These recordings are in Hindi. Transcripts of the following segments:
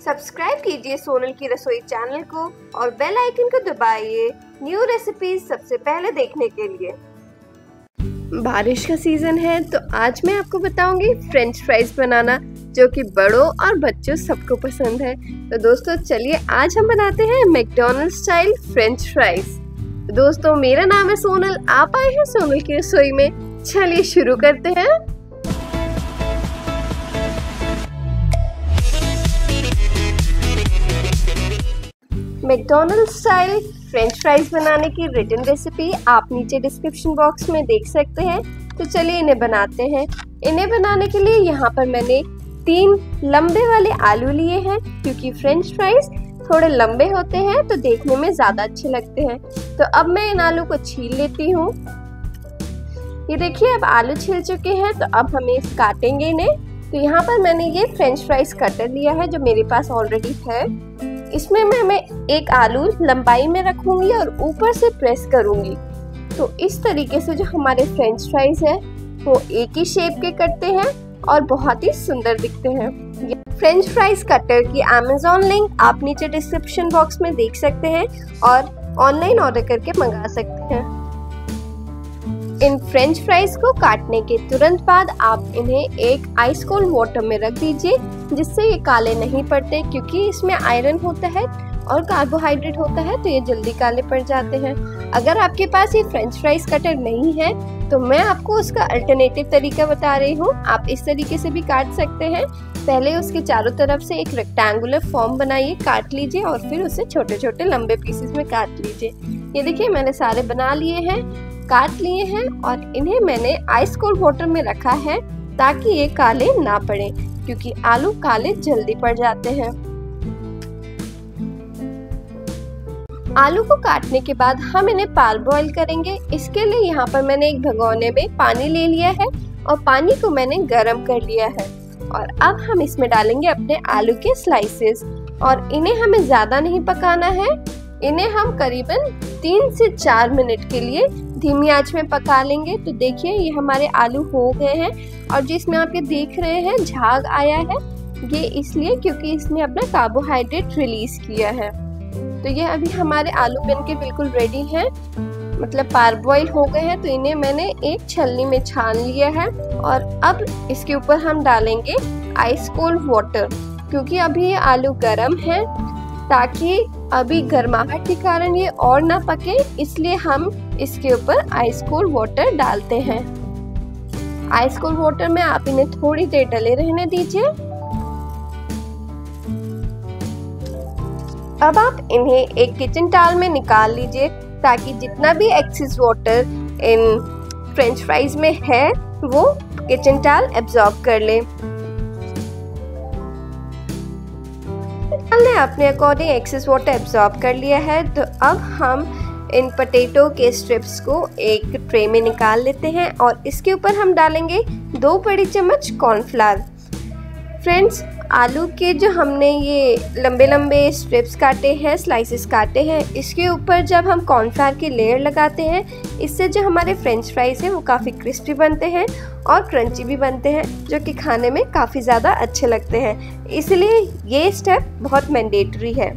सब्सक्राइब कीजिए सोनल की रसोई चैनल को और बेल आइकन को दबाइए न्यू रेसिपीज़ सबसे पहले देखने के लिए। बारिश का सीज़न है तो आज मैं आपको बताऊँगी फ्रेंच फ्राइज बनाना, जो कि बड़ों और बच्चों सबको पसंद है। तो दोस्तों, चलिए आज हम बनाते हैं मैकडोनल्ड स्टाइल फ्रेंच फ्राइज दोस्तों, मेरा नाम है सोनल, आप आए हैं सोनल की रसोई में। चलिए शुरू करते हैं। मैकडोनल्ड स्टाइल फ्रेंच फ्राइज बनाने की रिटर्न रेसिपी आप नीचे डिस्क्रिप्शन बॉक्स में देख सकते हैं। तो चलिए इन्हें बनाते हैं। इन्हें बनाने के लिए यहाँ पर मैंने तीन लंबे वाले आलू लिए हैं, क्योंकि फ्रेंच फ्राइज थोड़े लंबे होते हैं तो देखने में ज़्यादा अच्छे लगते हैं। तो अब मैं इन आलू को छील लेती हूँ। ये देखिए, अब आलू छिल चुके हैं तो अब हमें काटेंगे इन्हें। तो यहाँ पर मैंने ये फ्रेंच फ्राइज कटर लिया है, जो मेरे पास ऑलरेडी है। इसमें मैं मैं एक आलू लंबाई में रखूँगी और ऊपर से प्रेस करूँगी। तो इस तरीके से जो हमारे फ्रेंच फ्राइज हैं, वो एक ही शेप के कटते हैं और बहुत ही सुंदर दिखते हैं। फ्रेंच फ्राइज कटर की अमेजोन लिंक आप नीचे डिस्क्रिप्शन बॉक्स में देख सकते हैं और ऑनलाइन ऑर्डर करके मंगा सकते हैं। इन फ्रेंच फ्राइज को काटने के तुरंत बाद आप इन्हें एक आइस कोल्ड वाटर में रख दीजिए, जिससे ये काले नहीं पड़ते, क्योंकि इसमें आयरन होता है और कार्बोहाइड्रेट होता है तो ये जल्दी काले पड़ जाते हैं। अगर आपके पास ये फ्रेंच फ्राइज कटर नहीं है तो मैं आपको उसका अल्टरनेटिव तरीका बता रही हूँ। आप इस तरीके से भी काट सकते हैं। पहले उसके चारों तरफ़ से एक रेक्टेंगुलर फॉर्म बनाइए, काट लीजिए और फिर उसे छोटे छोटे लंबे पीसेस में काट लीजिए। ये देखिए, मैंने सारे बना लिए हैं। काट लिए हैं और इन्हें मैंने आइस कोल्ड वाटर में रखा है ताकि ये काले ना पड़े, क्योंकि आलू काले जल्दी पड़ जाते हैं। आलू को काटने के बाद हम इन्हें पाल बॉईल करेंगे। इसके लिए यहाँ पर मैंने एक भगोने में पानी ले लिया है और पानी को मैंने गर्म कर लिया है। और अब हम इसमें डालेंगे अपने आलू के स्लाइसेस और इन्हें हमें ज़्यादा नहीं पकाना है। इन्हें हम करीबन तीन से चार मिनट के लिए धीमी आँच में पका लेंगे। तो देखिए, ये हमारे आलू हो गए हैं और जिसमें आप ये देख रहे हैं, झाग आया है। ये इसलिए क्योंकि इसने अपना कार्बोहाइड्रेट रिलीज़ किया है। तो ये अभी हमारे आलू बन के बिल्कुल रेडी हैं। मतलब पार बॉइल हो गए हैं तो इन्हें मैंने एक छलनी में छान लिया है। और अब इसके ऊपर हम डालेंगे आइस कोल्ड वाटर क्योंकि अभी ये आलू गर्म है, ताकि अभी गर्माहट के कारण ये और ना पके, इसलिए हम इसके ऊपर आइस कोल्ड वाटर डालते हैं। आइस कोल्ड वाटर में आप इन्हें थोड़ी देर डले रहने दीजिए। अब आप इन्हें एक किचन टाल में निकाल लीजिए, ताकि जितना भी एक्सेस वाटर इन फ्रेंच फ्राइज में है, वो किचन टाल एब्जॉर्ब कर ले। हमने अपने अकॉर्डिंग एक्सेस वाटर एब्जॉर्ब कर लिया है। तो अब हम इन पटेटो के स्ट्रिप्स को एक ट्रे में निकाल लेते हैं और इसके ऊपर हम डालेंगे दो बड़ी चम्मच कॉर्नफ्लावर फ्रेंड्स आलू के जो हमने ये लंबे लंबे स्ट्रिप्स काटे हैं स्लाइसेस काटे हैं, इसके ऊपर जब हम कॉर्नफ्लावर की लेयर लगाते हैं, इससे जो हमारे फ्रेंच फ्राइज हैं, वो काफ़ी क्रिस्पी बनते हैं और क्रंची भी बनते हैं, जो कि खाने में काफ़ी ज़्यादा अच्छे लगते हैं। इसलिए ये स्टेप बहुत मैंडेटरी है।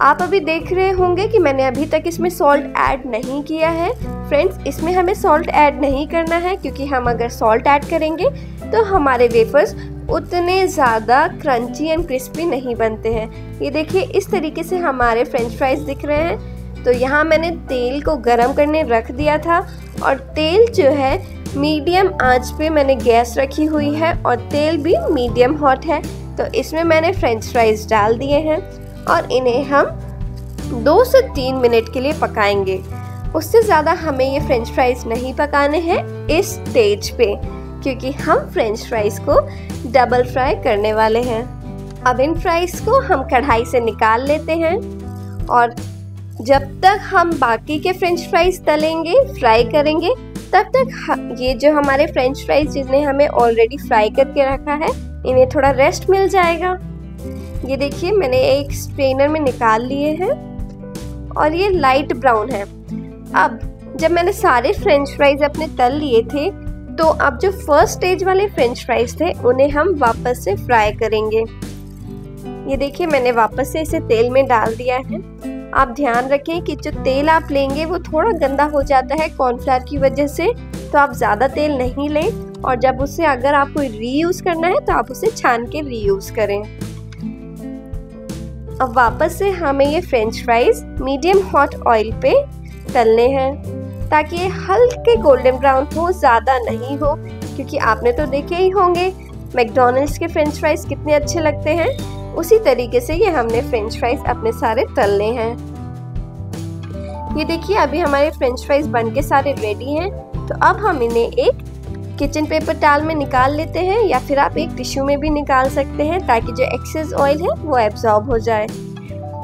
आप अभी देख रहे होंगे कि मैंने अभी तक इसमें सॉल्ट ऐड नहीं किया है। फ्रेंड्स इसमें हमें सॉल्ट ऐड नहीं करना है, क्योंकि हम अगर सॉल्ट ऐड करेंगे तो हमारे वेफर्स उतने ज़्यादा क्रंची एंड क्रिस्पी नहीं बनते हैं। ये देखिए, इस तरीके से हमारे फ्रेंच फ्राइज दिख रहे हैं। तो यहाँ मैंने तेल को गरम करने रख दिया था, और तेल जो है मीडियम आँच पे मैंने गैस रखी हुई है, और तेल भी मीडियम हॉट है। तो इसमें मैंने फ्रेंच फ्राइज डाल दिए हैं। और इन्हें हम दो से तीन मिनट के लिए पकाएँगे। उससे ज़्यादा हमें ये फ्रेंच फ्राइज नहीं पकाने हैं इस स्टेज पे, क्योंकि हम फ्रेंच फ्राइज को डबल फ्राई करने वाले हैं। अब इन फ्राइज को हम कढ़ाई से निकाल लेते हैं और जब तक हम बाकी के फ्रेंच फ्राइज तलेंगे फ्राई करेंगे, तब तक ये जो हमारे फ्रेंच फ्राइज जिन्हें हमें ऑलरेडी फ्राई करके रखा है, इन्हें थोड़ा रेस्ट मिल जाएगा। ये देखिए, मैंने एक स्ट्रेनर में निकाल लिए हैं और ये लाइट ब्राउन है। अब जब मैंने सारे फ्रेंच फ्राइज अपने तल लिए थे तो अब जो फ़र्स्ट स्टेज वाले फ्रेंच फ्राइज थे, उन्हें हम वापस से फ्राई करेंगे। ये देखिए, मैंने वापस से इसे तेल में डाल दिया है। आप ध्यान रखें कि जो तेल आप लेंगे, वो थोड़ा गंदा हो जाता है कॉर्नफ्लावर की वजह से तो आप ज़्यादा तेल नहीं लें और जब उसे अगर आपको रीयूज़ करना है तो आप उसे छान के रीयूज़ करें। अब वापस से हमें ये French fries medium hot oil पे तलने हैं, ताकि ये हल्के गोल्डन ब्राउन हो, ज़्यादा नहीं हो, क्योंकि आपने तो देखे ही होंगे मैकडोनल्ड्स के फ्रेंच फ्राइज कितने अच्छे लगते हैं। उसी तरीके से ये हमने फ्रेंच फ्राइज अपने सारे तलने हैं। ये देखिए, अभी हमारे फ्रेंच फ्राइज बन के सारे रेडी हैं तो अब हम इन्हें एक किचन पेपर टाल में निकाल लेते हैं या फिर आप एक टिश्यू में भी निकाल सकते हैं ताकि जो एक्सेस ऑयल है वो एब्जॉर्ब हो जाए।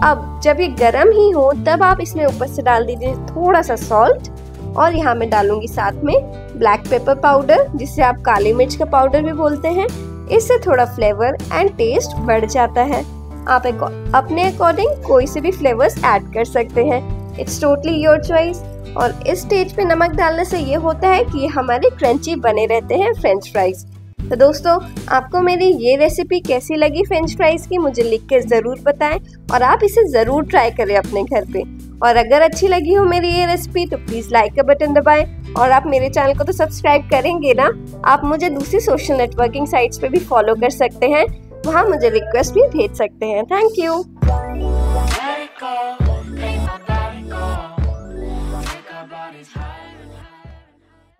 अब जब ये गर्म ही हो, तब आप इसमें ऊपर से डाल दीजिए थोड़ा सा सॉल्ट और यहाँ मैं डालूँगी साथ में ब्लैक पेपर पाउडर जिसे आप काली मिर्च का पाउडर भी बोलते हैं। इससे थोड़ा फ्लेवर एंड टेस्ट बढ़ जाता है। आप अपने अकॉर्डिंग कोई से भी फ्लेवर्स ऐड कर सकते हैं। इट्स टोटली योर चॉइस और इस स्टेज पे नमक डालने से ये होता है कि हमारे क्रंची बने रहते हैं फ्रेंच फ्राइज तो दोस्तों, आपको मेरी ये रेसिपी कैसी लगी फ्रेंच फ्राइज की, मुझे लिख के ज़रूर बताएँ और आप इसे ज़रूर ट्राई करें अपने घर पे. और अगर अच्छी लगी हो मेरी ये रेसिपी तो प्लीज़ लाइक का बटन दबाएँ और आप मेरे चैनल को तो सब्सक्राइब करेंगे ना? आप मुझे दूसरी सोशल नेटवर्किंग साइट्स पे भी फॉलो कर सकते हैं। वहाँ मुझे रिक्वेस्ट भी भेज सकते हैं। Thank you